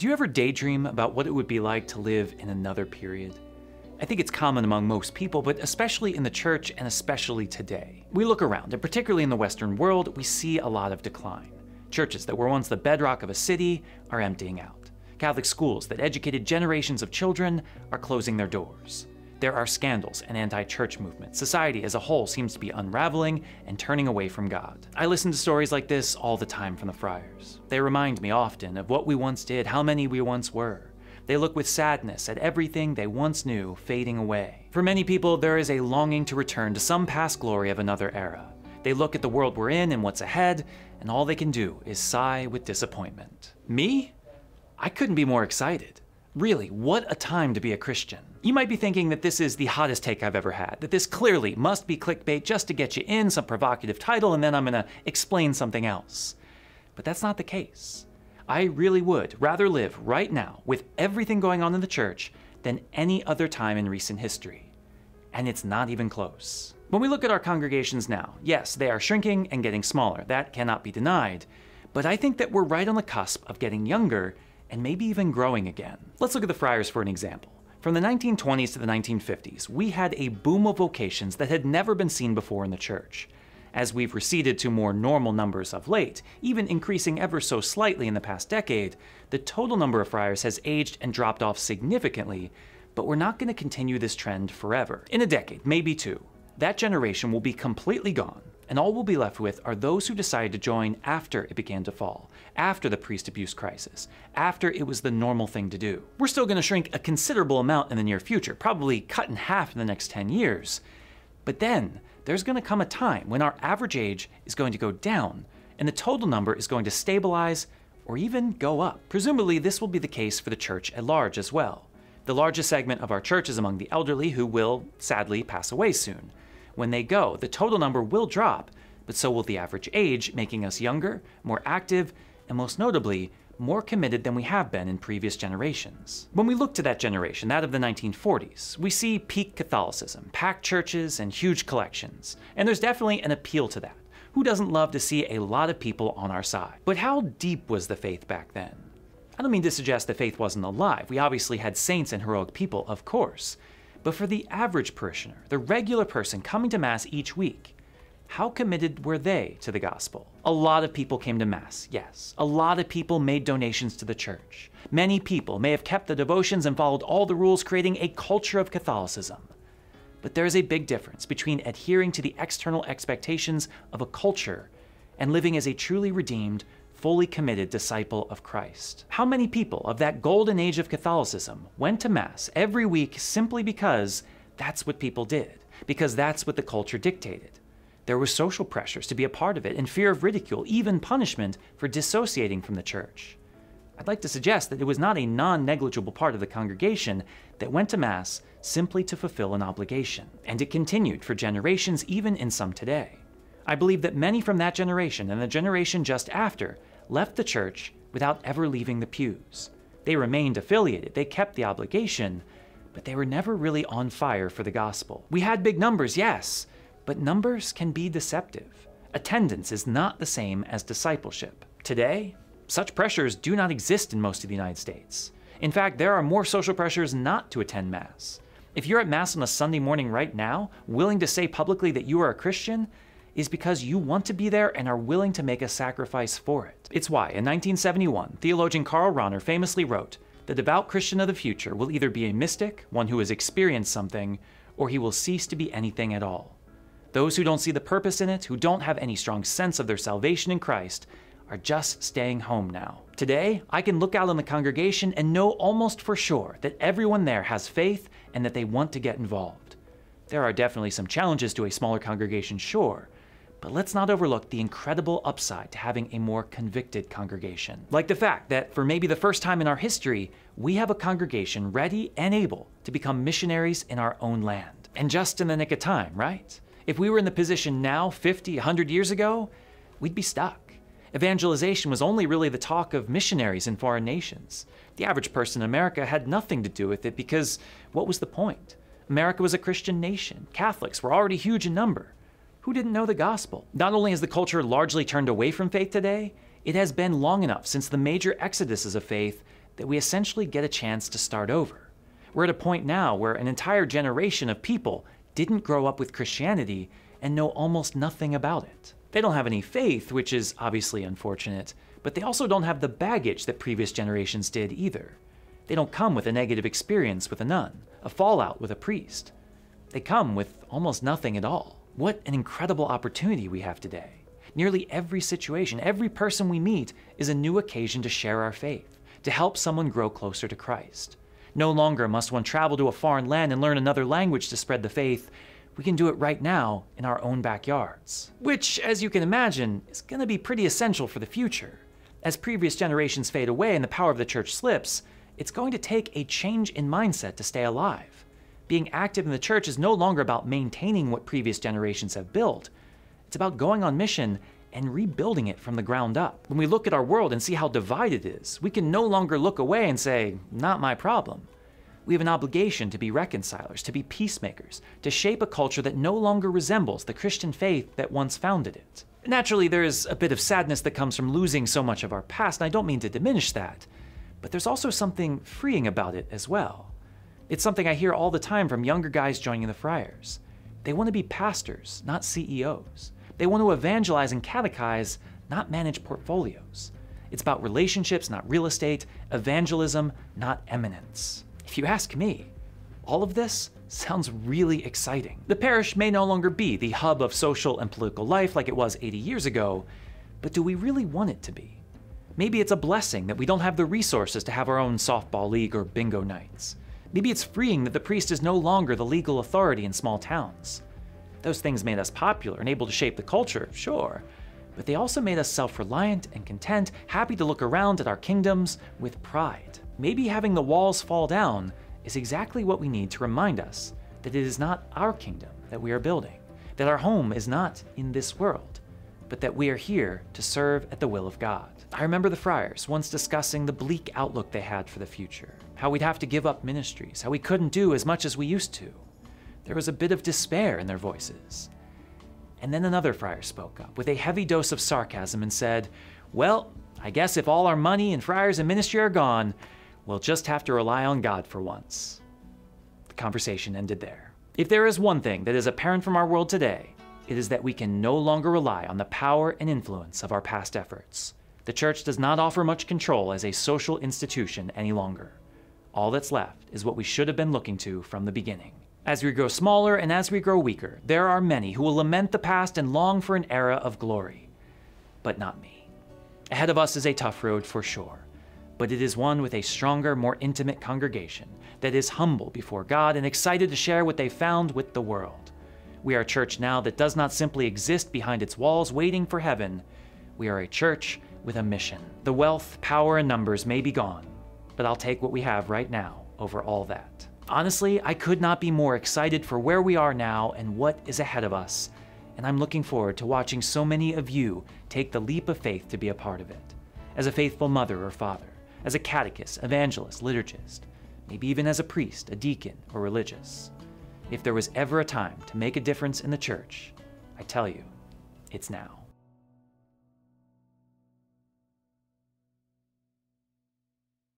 Do you ever daydream about what it would be like to live in another period? I think it's common among most people, but especially in the church and especially today. We look around, and particularly in the Western world, we see a lot of decline. Churches that were once the bedrock of a city are emptying out. Catholic schools that educated generations of children are closing their doors. There are scandals and anti church movements. Society as a whole seems to be unraveling and turning away from God. I listen to stories like this all the time from the friars. They remind me often of what we once did, how many we once were. They look with sadness at everything they once knew fading away. For many people, there is a longing to return to some past glory of another era. They look at the world we're in and what's ahead, and all they can do is sigh with disappointment. Me? I couldn't be more excited. Really, what a time to be a Christian. You might be thinking that this is the hottest take I've ever had, that this clearly must be clickbait just to get you in some provocative title and then I'm gonna explain something else. But that's not the case. I really would rather live right now with everything going on in the church than any other time in recent history. And it's not even close. When we look at our congregations now, yes, they are shrinking and getting smaller. That cannot be denied. But I think that we're right on the cusp of getting younger and maybe even growing again. Let's look at the friars for an example. From the 1920s to the 1950s, we had a boom of vocations that had never been seen before in the church. As we've receded to more normal numbers of late, even increasing ever so slightly in the past decade, the total number of friars has aged and dropped off significantly, but we're not going to continue this trend forever. In a decade, maybe two, that generation will be completely gone, and all we'll be left with are those who decided to join after it began to fall, after the priest abuse crisis, after it was the normal thing to do. We're still going to shrink a considerable amount in the near future, probably cut in half in the next 10 years. But then, there's going to come a time when our average age is going to go down, and the total number is going to stabilize or even go up. Presumably, this will be the case for the church at large as well. The largest segment of our church is among the elderly who will, sadly, pass away soon. When they go, the total number will drop, but so will the average age, making us younger, more active, and most notably, more committed than we have been in previous generations. When we look to that generation, that of the 1940s, we see peak Catholicism, packed churches, and huge collections. And there's definitely an appeal to that. Who doesn't love to see a lot of people on our side? But how deep was the faith back then? I don't mean to suggest that faith wasn't alive. We obviously had saints and heroic people, of course. But for the average parishioner, the regular person coming to Mass each week, how committed were they to the gospel? A lot of people came to Mass, yes. A lot of people made donations to the church. Many people may have kept the devotions and followed all the rules, creating a culture of Catholicism. But there is a big difference between adhering to the external expectations of a culture and living as a truly redeemed, fully committed disciple of Christ. How many people of that golden age of Catholicism went to Mass every week simply because that's what people did, because that's what the culture dictated? There were social pressures to be a part of it and fear of ridicule, even punishment for dissociating from the church. I'd like to suggest that it was not a non negligible part of the congregation that went to Mass simply to fulfill an obligation, and it continued for generations, even in some today. I believe that many from that generation and the generation just after left the church without ever leaving the pews. They remained affiliated, they kept the obligation, but they were never really on fire for the gospel. We had big numbers, yes, but numbers can be deceptive. Attendance is not the same as discipleship. Today, such pressures do not exist in most of the United States. In fact, there are more social pressures not to attend Mass. If you're at Mass on a Sunday morning right now, willing to say publicly that you are a Christian, is because you want to be there and are willing to make a sacrifice for it. It's why, in 1971, theologian Karl Rahner famously wrote, The devout Christian of the future will either be a mystic, one who has experienced something, or he will cease to be anything at all. Those who don't see the purpose in it, who don't have any strong sense of their salvation in Christ, are just staying home now. Today, I can look out on the congregation and know almost for sure that everyone there has faith and that they want to get involved. There are definitely some challenges to a smaller congregation, sure, but let's not overlook the incredible upside to having a more convicted congregation. Like the fact that, for maybe the first time in our history, we have a congregation ready and able to become missionaries in our own land. And just in the nick of time, right? If we were in the position now, 50, 100 years ago, we'd be stuck. Evangelization was only really the talk of missionaries in foreign nations. The average person in America had nothing to do with it because what was the point? America was a Christian nation. Catholics were already huge in number who didn't know the gospel. Not only has the culture largely turned away from faith today, it has been long enough since the major exoduses of faith that we essentially get a chance to start over. We're at a point now where an entire generation of people didn't grow up with Christianity and know almost nothing about it. They don't have any faith, which is obviously unfortunate, but they also don't have the baggage that previous generations did either. They don't come with a negative experience with a nun, a fallout with a priest. They come with almost nothing at all. What an incredible opportunity we have today. Nearly every situation, every person we meet is a new occasion to share our faith, to help someone grow closer to Christ. No longer must one travel to a foreign land and learn another language to spread the faith. We can do it right now in our own backyards. Which, as you can imagine, is going to be pretty essential for the future. As previous generations fade away and the power of the church slips, it's going to take a change in mindset to stay alive. Being active in the church is no longer about maintaining what previous generations have built. It's about going on mission and rebuilding it from the ground up. When we look at our world and see how divided it is, we can no longer look away and say, not my problem. We have an obligation to be reconcilers, to be peacemakers, to shape a culture that no longer resembles the Christian faith that once founded it. Naturally, there is a bit of sadness that comes from losing so much of our past, and I don't mean to diminish that, but there's also something freeing about it as well. It's something I hear all the time from younger guys joining the Friars. They want to be pastors, not CEOs. They want to evangelize and catechize, not manage portfolios. It's about relationships, not real estate, evangelism, not eminence. If you ask me, all of this sounds really exciting. The parish may no longer be the hub of social and political life like it was 80 years ago, but do we really want it to be? Maybe it's a blessing that we don't have the resources to have our own softball league or bingo nights. Maybe it's freeing that the priest is no longer the legal authority in small towns. Those things made us popular and able to shape the culture, sure, but they also made us self reliant and content, happy to look around at our kingdoms with pride. Maybe having the walls fall down is exactly what we need to remind us that it is not our kingdom that we are building, that our home is not in this world, but that we are here to serve at the will of God. I remember the friars once discussing the bleak outlook they had for the future, how we'd have to give up ministries, how we couldn't do as much as we used to. There was a bit of despair in their voices. And then another friar spoke up with a heavy dose of sarcasm and said, Well, I guess if all our money and friars and ministry are gone, we'll just have to rely on God for once. The conversation ended there. If there is one thing that is apparent from our world today, it is that we can no longer rely on the power and influence of our past efforts. The church does not offer much control as a social institution any longer. All that's left is what we should have been looking to from the beginning as we grow smaller and as we grow weaker, there are many who will lament the past and long for an era of glory. But not me. Ahead of us is a tough road for sure, but it is one with a stronger, more intimate congregation that is humble before God and excited to share what they found with the world. We are a church now that does not simply exist behind its walls waiting for heaven. We are a church with a mission. The wealth, power, and numbers may be gone, but I'll take what we have right now over all that. Honestly, I could not be more excited for where we are now and what is ahead of us, and I'm looking forward to watching so many of you take the leap of faith to be a part of it. As a faithful mother or father, as a catechist, evangelist, liturgist, maybe even as a priest, a deacon, or religious. If there was ever a time to make a difference in the church, I tell you, it's now.